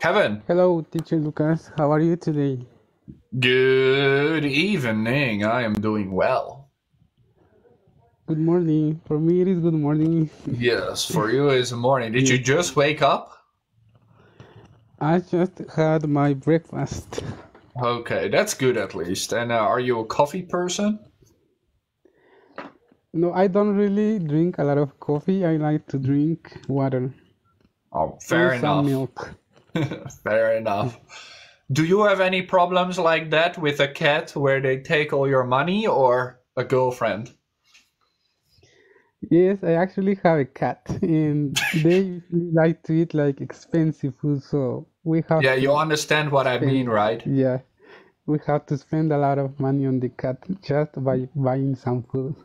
Kevin. Hello, teacher Lucas. How are you today? Good evening. I am doing well. Good morning. For me, it is good morning. Yes, for you is morning. Did you just wake up? I just had my breakfast. Okay, that's good at least. And uh, are you a coffee person? No, I don't really drink a lot of coffee. I like to drink water Oh, fair and some milk. Fair enough. Do you have any problems like that with a cat where they take all your money or a girlfriend? Yes, I actually have a cat, and they usually like to eat like expensive food, so we have Yeah, you understand what I mean, right? yeah, we have to spend a lot of money on the cat just by buying some food.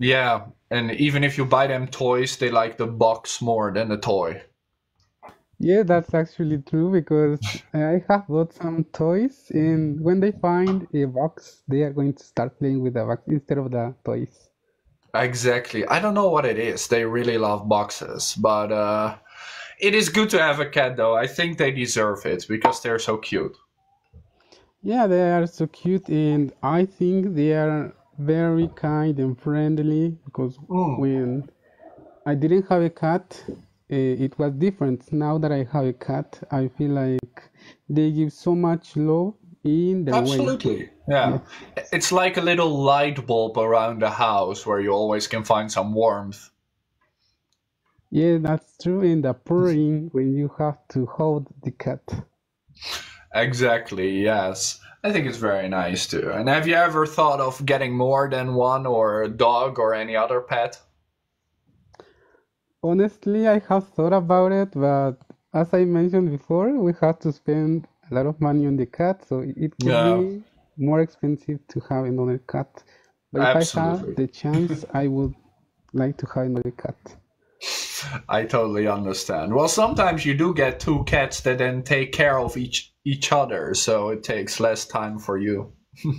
Yeah, and even if you buy them toys, they like the box more than the toy. Yeah, that's actually true because I have bought some toys, and when they find a box, they are going to start playing with the box instead of the toys. Exactly. I don't know what it is. They really love boxes, but uh, it is good to have a cat, though. I think they deserve it because they're so cute. Yeah, they are so cute, and I think they are very kind and friendly because Mm, when I didn't have a cat, Eh, it was different. Now that I have a cat, I feel like they give so much love in their way. absolutely. Yeah. Yes. It's like a little light bulb around the house where you always can find some warmth. Yeah, that's true. And the purring when you have to hold the cat. Exactly, yes. I think it's very nice too. And have you ever thought of getting more than one or a dog or any other pet? Honestly, I have thought about it, but as I mentioned before, we have to spend a lot of money on the cat, so it could Yeah, be more expensive to have another cat. But if I have the chance, I would like to have another cat. I totally understand. Well, sometimes you do get two cats that then take care of each each other, so it takes less time for you.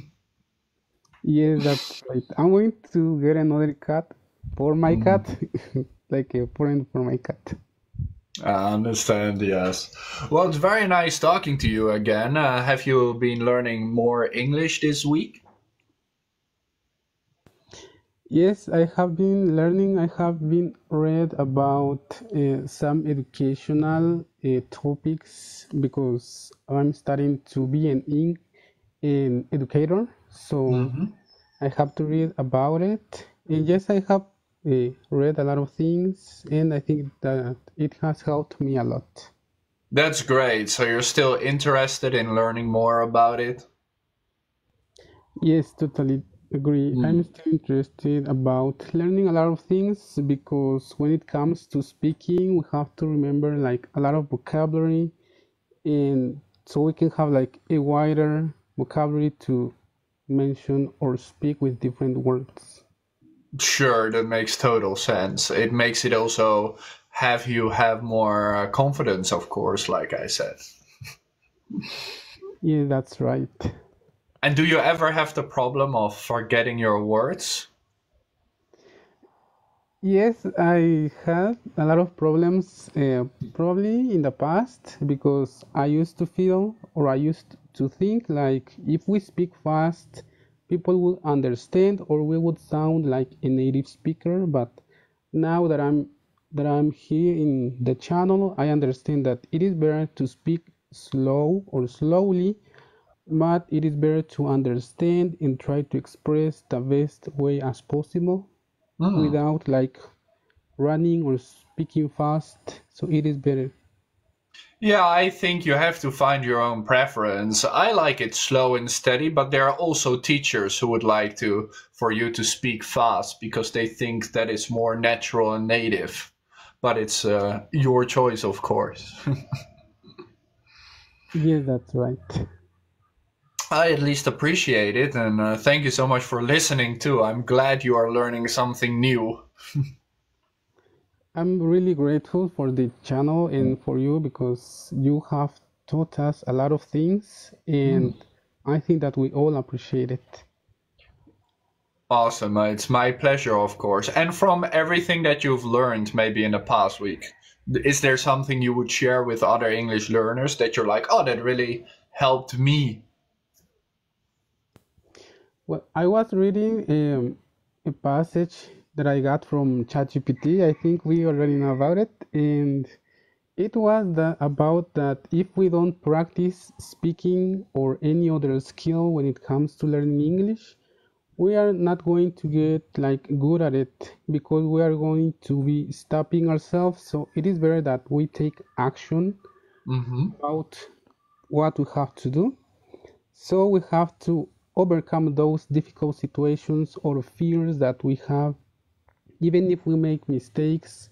Yes, that's right. I'm going to get another cat for my Mm, cat, like a friend for my cat. I understand, yes. Well, it's very nice talking to you again. Uh, have you been learning more English this week? Yes, I have been learning, I have been read about uh, some educational uh, topics because I'm starting to be an, in, an educator, so hmm I have to read about it. And yes, I have uh, read a lot of things, and I think that it has helped me a lot. That's great. So you're still interested in learning more about it? Yes, totally agree. I'm Mm. still interested about learning a lot of things because when it comes to speaking, we have to remember like a lot of vocabulary, and so we can have like a wider vocabulary to mention or speak with different words. Sure, that makes total sense. It makes it also have you have more uh, confidence, of course, like I said. Yeah, that's right. And do you ever have the problem of forgetting your words? Yes, I had a lot of problems, uh, probably in the past, because I used to feel or I used to think like if we speak fast, people will understand or we would sound like a native speaker. But now that I'm that I'm here in the channel, I understand that it is better to speak slow or slowly, but it is better to understand and try to express the best way as possible Hmm. without like running or speaking fast. So it is better. Yeah, I think you have to find your own preference. I like it slow and steady, but there are also teachers who would like to for you to speak fast because they think that it's more natural and native. But it's uh, your choice, of course. yeah, that's right. I at least appreciate it, and uh, thank you so much for listening too. I'm glad you are learning something new. I'm really grateful for the channel and for you because you have taught us a lot of things, and I think that we all appreciate it. Awesome. Uh, It's my pleasure, of course. And from everything that you've learned, maybe in the past week, is there something you would share with other English learners that you're like, oh, that really helped me? Well, I was reading um, a passage that I got from ChatGPT. I think we already know about it, and it was the, about that if we don't practice speaking or any other skill when it comes to learning English, we are not going to get like good at it because we are going to be stopping ourselves so it is better that we take action Mm-hmm. about what we have to do so we have to overcome those difficult situations or fears that we have even if we make mistakes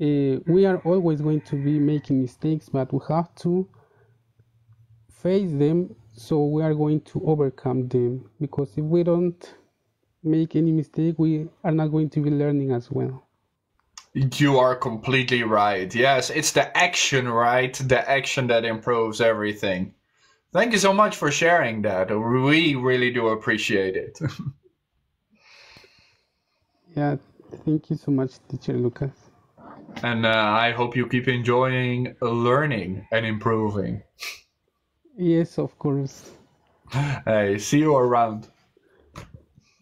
uh, we are always going to be making mistakes but we have to face them so we are going to overcome them because if we don't make any mistake we are not going to be learning as well You are completely right. Yes, it's the action, right? The action that improves everything. Thank you so much for sharing that. We really do appreciate it. yeah thank you so much teacher lucas and uh, I hope you keep enjoying learning and improving. yes of course Hey, see you around.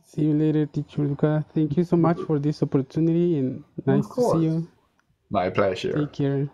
see you later teacher lucas thank you so much for this opportunity and nice to see you My pleasure. take care